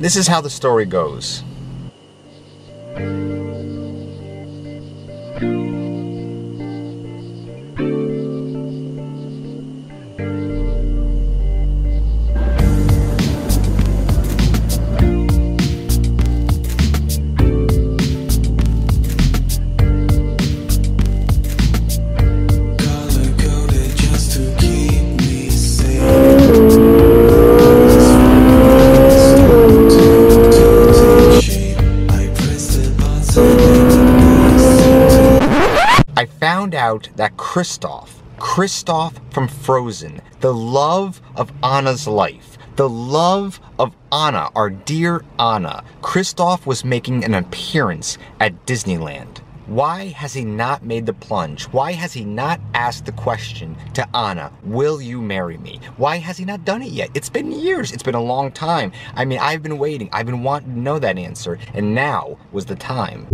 This is how the story goes. Out that Kristoff, Kristoff from Frozen, the love of Anna's life, the love of Anna, our dear Anna, Kristoff was making an appearance at Disneyland. Why has he not made the plunge? Why has he not asked the question to Anna, will you marry me? Why has he not done it yet? It's been years. It's been a long time. I mean, I've been waiting. I've been wanting to know that answer, and now was the time.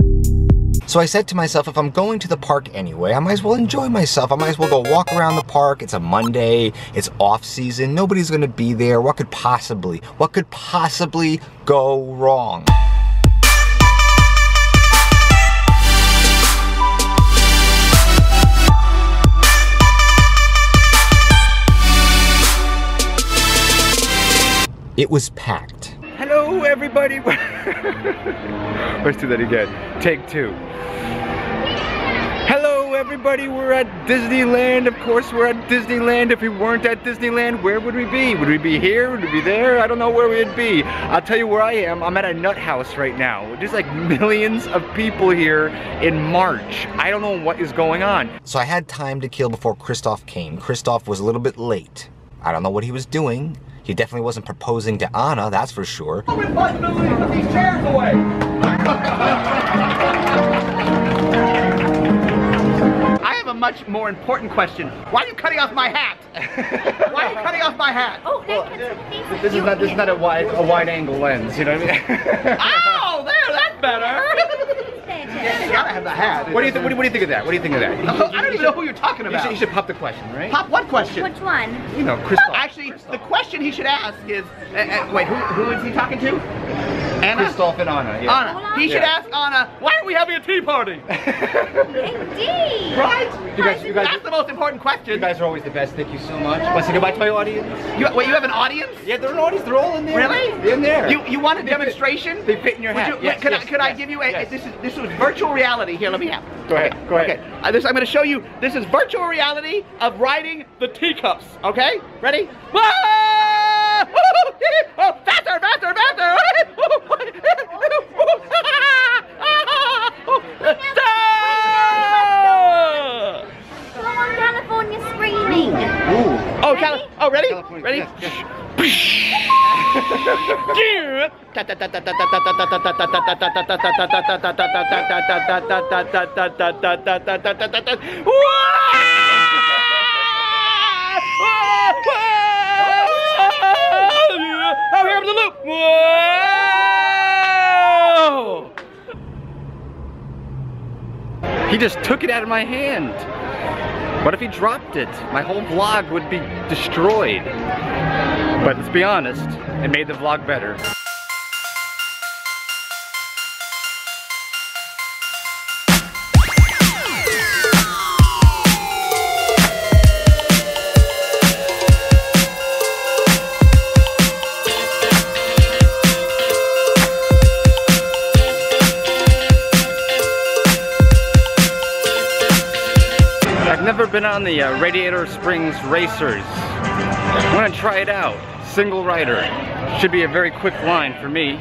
So I said to myself, if I'm going to the park anyway, I might as well enjoy myself. I might as well go walk around the park. It's a Monday, it's off season, nobody's gonna be there. What could possibly, what could possibly go wrong? It was packed. Hello, everybody. Let's do that again. Take two. Hello, everybody. We're at Disneyland. Of course, we're at Disneyland. If we weren't at Disneyland, where would we be? Would we be here? Would we be there? I don't know where we'd be. I'll tell you where I am. I'm at a nut house right now. There's like millions of people here in March. I don't know what is going on. So I had time to kill before Kristoff came. Kristoff was a little bit late. I don't know what he was doing. He definitely wasn't proposing to Anna, that's for sure. I have a much more important question. Why are you cutting off my hat? Why are you cutting off my hat? Oh, that's This is not this is not a wide a wide angle lens, you know what I mean? Oh, there, that's better. You gotta have the hat. what do you think? What do, what do you think of that? What do you think of that? I don't even know who you're talking You about. should, you should pop the question, right? Pop what question? Which one? You know, Kristoff. Actually, the question he should ask is, uh, uh, wait, who, who is he talking to? Anna. Kristoff and Anna. Yeah. Anna. He should Yeah. ask Anna, why are we having a tea party? Indeed. Right? You guys, you guys, That's the most important question. you guys are always the best. Thank you so much. Want to say goodbye to my audience? You, wait, you have an audience? Yeah, they're an audience. They're all in there. Really? They're in there. You you want a They fit- demonstration? They fit in your Would hat. you- Yes, could I, yes, I give you a, yes. this is this is virtual reality here let me have Go ahead, go ahead. okay uh, this, I'm going to show you this is virtual reality of riding the teacups okay ready Whoa! oh, faster faster faster Stop! Go on, California screaming. oh Cali- oh ready California, ready yes, Oh, here comes the loop! Whoa! He just took it out of my hand. What if he dropped it? My whole vlog would be destroyed. But let's be honest, it made the vlog better. Never been on the uh, Radiator Springs Racers. I'm gonna try it out. Single rider. Should be a very quick line for me.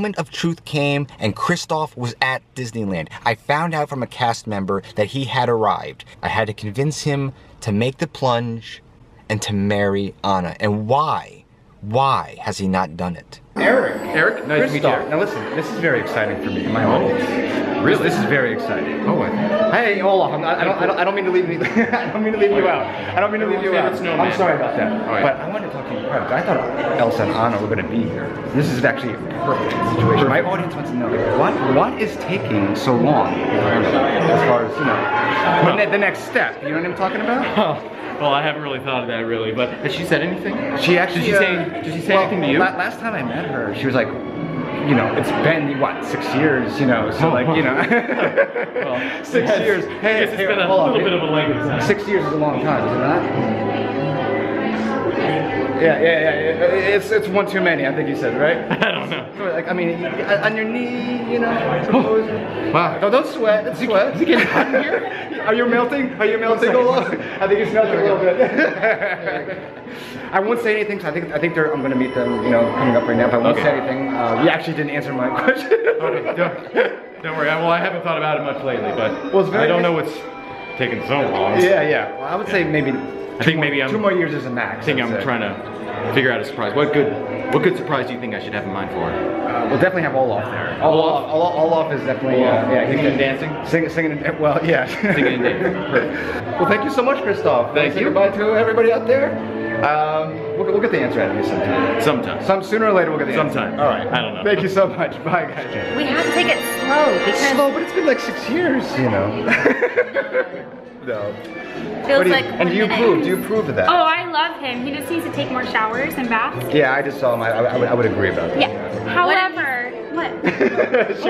Moment of truth came and Kristoff was at Disneyland. I found out from a cast member that he had arrived. I had to convince him to make the plunge and to marry Anna. And why? Why has he not done it? Erik. Erik, Nice to meet you. Kristoff. Erik. Now listen, this is very exciting for me my audience. Really? This is very exciting. Oh, hey, Olaf, I'm not, I, don't, I, don't, I don't mean to leave you. I don't mean to leave you out. I don't mean to leave you out. I'm sorry about that. right. But I wanted to talk to you privately. I thought Elsa and Anna were going to be here. This is actually a perfect situation. My audience wants to know what what is taking so long as far as you know the, the next step. You know what I'm talking about? Oh, well, I haven't really thought of that really, but has she said anything? She actually Did she uh, say? Did she say well, anything to you? la- last time I met her, she was like, you know, it's been what six years, you know, so like you know, Well, six yes. years. Hey, Yes, it's hey, been a hold on. little bit of a length. Six years is a long time, is it not? Yeah, yeah, yeah. It's it's one too many. I think you said right. I don't know. Like I mean, on your knee, you know. I suppose. Wow. No, don't sweat. Don't sweat. Is it getting hot in here? Are you melting? Are you melting a little? I think it's melting a little bit. I won't say anything. So I think I think they're, I'm going to meet them. You know, coming up right now. But I won't Okay. say anything. Uh, you actually didn't answer my question. Okay, don't, don't worry. I- Well, I haven't thought about it much lately, but Well, it's I don't nice- know what's taking so long. yeah, yeah. Well, I would say maybe. I think maybe I'm. two more years is a max. I think I'm say. trying to figure out a surprise. What good? What good surprise do you think I should have in mind for her? Uh, we'll definitely have Olaf there. Olaf, Olaf, Olaf is definitely uh, yeah. Singing and dancing? Sing, singing and well, yeah. Singing and dancing. well, thank you so much, Kristoff. Thank Say you. Goodbye to everybody out there. Um, we'll, we'll get the answer out of you sometime. Sometime. Some sooner or later we'll get the answer. Sometime. All right. I don't know. Thank you so much. Bye, guys. We have to take it slow because Slow, but it's been like six years, you know. no. feels you- like and do you minute. approve? Do you approve of that? Oh, I love him. He just needs to take more showers and baths. Yeah, I just saw him. I, I, would, I would agree about that. Yeah. However, what?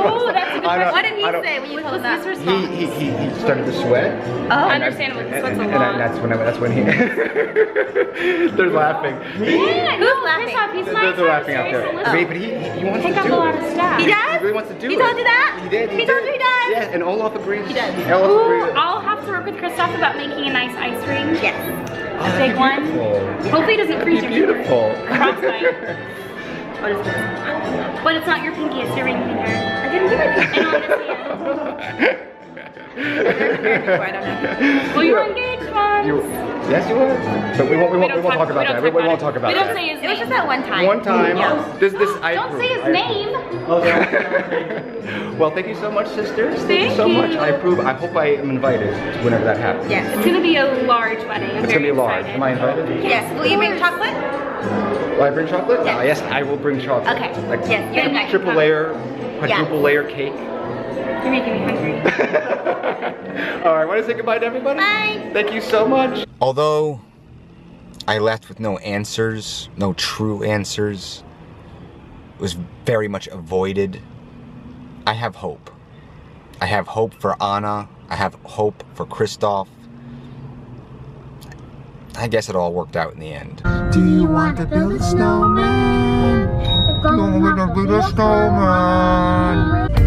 Oh, that's a good I don't- What did he say when you told him What's that? He, he, he, he started to sweat. Oh, Understandable. And, He sweats and, and that's when I, that's when he they're laughing. Yeah, Who's laughing? Kristoff, he's They're, they're laughing out there. Listen. Wait, but he, he wants Take to up do a lot of stuff. He does? He really wants to do He it. told you that? He did. He told you he does? Yeah, and Olaf agrees. He does. Olaf Ooh, agrees. I'll have to work with Kristoff about making a nice ice ring. Yes. Oh, A big one. Hopefully it doesn't freeze That'd your beautiful. finger. What is this? But it's not your pinky, it's your ring finger. I didn't give it And on this hand. I don't know. Well, you're engaged once. You, yes, you were. But we won't. We won't. We, don't won't talk about we that. don't We, we won't talk it. about We don't that. say his It was just that one time. One time. Yeah. This. This. I Don't approve. say his I name. well, thank you so much, sisters. Thank, you so much. I approve. I hope I am invited whenever that happens. Yes. It's gonna be a large wedding. I'm It's gonna be large. excited. Am I invited? Yes. Will you bring chocolate? Will I bring chocolate? Yes. Ah, yes, I will bring chocolate. Okay. Like Yes, you're tri- invited. triple layer, quadruple Yes. layer cake. You're making me hungry. All right, want to say goodbye to everybody? Bye. Thank you so much. Although I left with no answers, no true answers, it was very much avoided. I have hope. I have hope for Anna. I have hope for Kristoff. I guess it all worked out in the end. Do you want to build a snowman? Do you want to build a snowman?